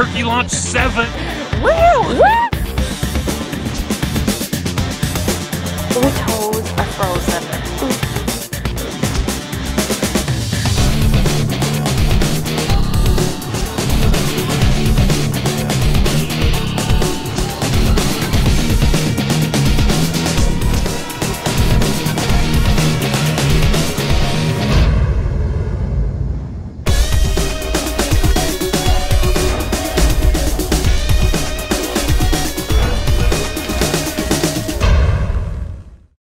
Turkey Launch 7. Woo! Woo! Which holes are frozen?